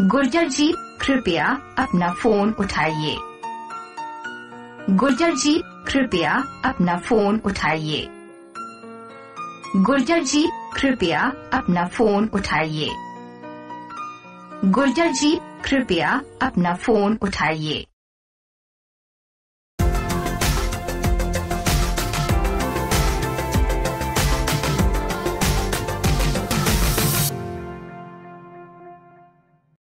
गुर्जर जी, कृपया अपना फ़ोन उठाइए। गुर्जर जी, कृपया अपना फ़ोन उठाइए। गुर्जर जी, कृपया अपना फ़ोन उठाइए। गुर्जर जी, कृपया अपना फ़ोन उठाइए।